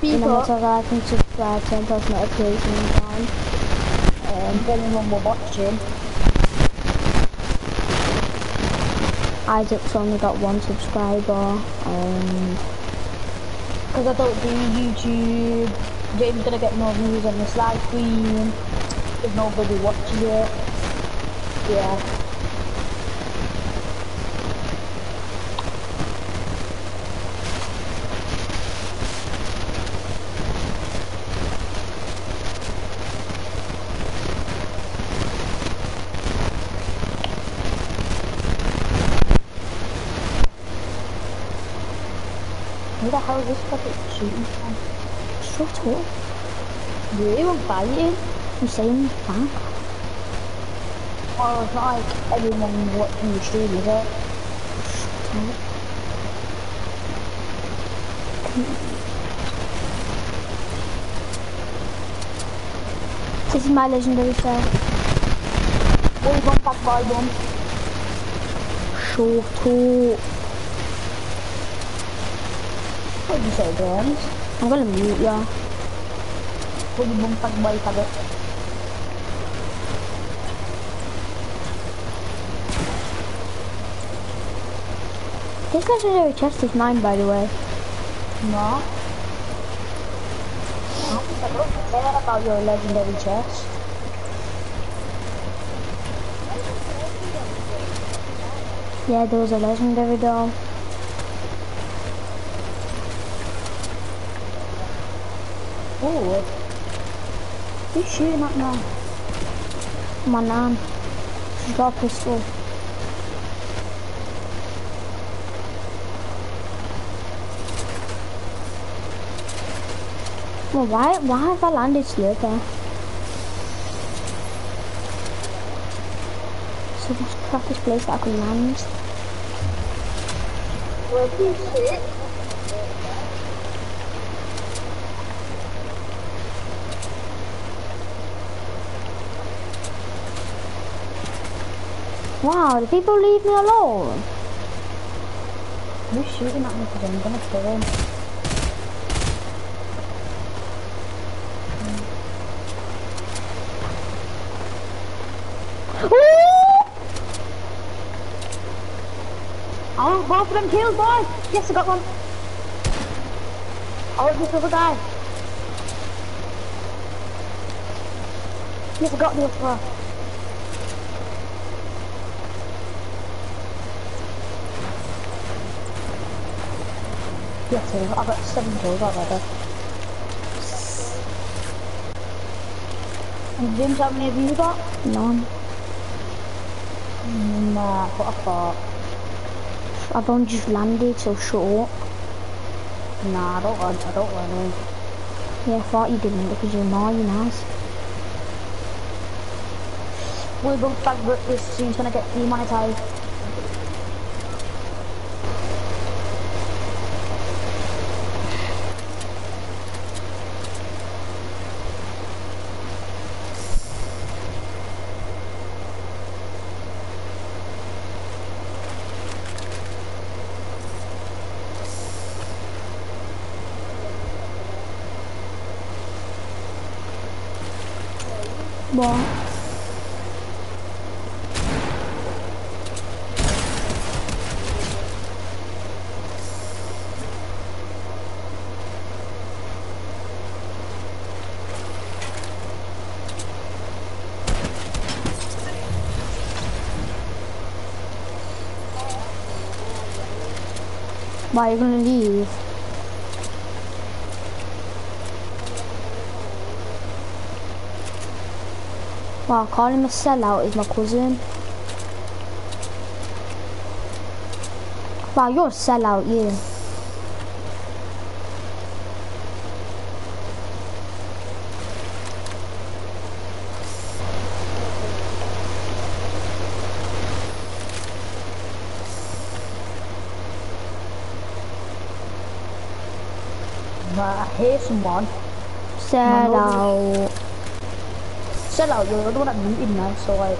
The up. middle I can subscribe, turn post notifications on. Um, if anyone were watching, Isaac's only got one subscriber, and because I don't do YouTube, James gonna get no views on this live stream. If nobody watches it, yeah. Who the hell is this fucking shooting from? shut up. You were fighting? I'm saying back. Oh, it's not like everyone watching the stream, is it? This is my legendary are you going back by them? Shut up. I'm gonna mute you sabi? This legendary chest is mine, by the way. No. Say that about your legendary chest. Yeah, there was a legendary though. Oh. Who's shooting at now? My nan. She's got a pistol. Well, why, why have I landed slurper? So this crappiest place that I could land. Where do you sit? Wow, do people leave me alone? Who's shooting at me because I'm gonna kill him. Ooh! I want both of them killed, boy! Yes, I got one. I want this other guy. Yes, I got the other one. Sir. I've got seven kills already. And James, how many have you got? None. Nah, what I thought. I've only just landed, so short. Nah, I don't want, I don't want to. Yeah, I thought you didn't because you're annoying us. We both but this stream's gonna get demonetized. What? Why are you gonna leave? Wow, calling him a sellout is my cousin. Wow, you're a sellout, you. Nah, I hear someone. Sellout sellout, you're the one that muted now, so like...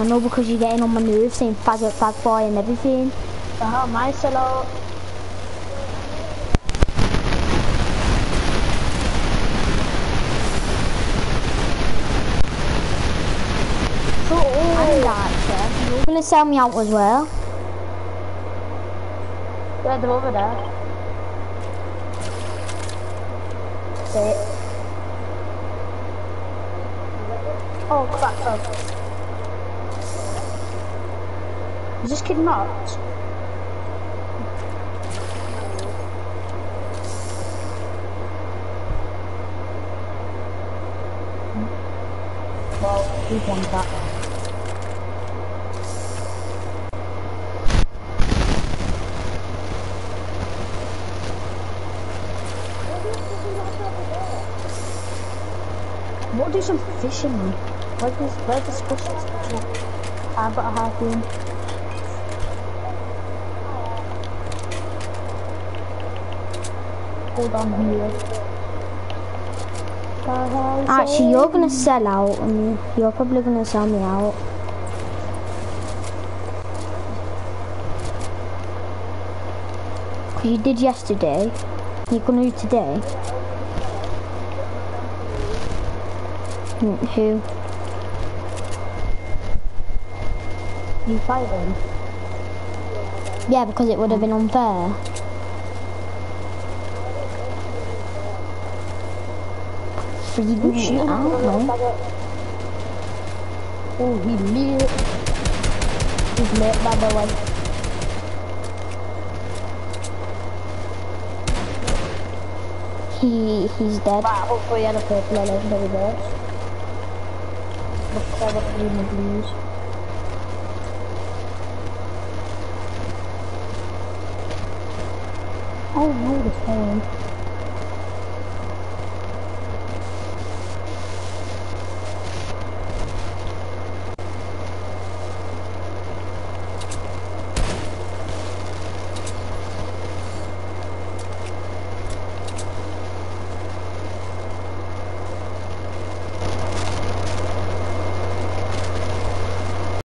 I know because you're getting on my nerves saying faggot, fag boy and everything. The hell am I sellout? So, You're gonna sell me out as well? Yeah, they're over there. Sit. Oh crap, oh. Is this kid knocked? Well, he's one back. What do some fishing man? Where does where does fish I've got. Hold on here. Actually, you're gonna sell out, and you're probably gonna sell me out. Cause you did yesterday. You're gonna do today. Hmm, Who? You fighting? Yeah, because it would have been unfair. Oh! I don't know. Oh, he lit. He's lit by the way. He he's dead. Right, hopefully I had a purple and legendary burst. Look clever green and blues. Oh no, the phone.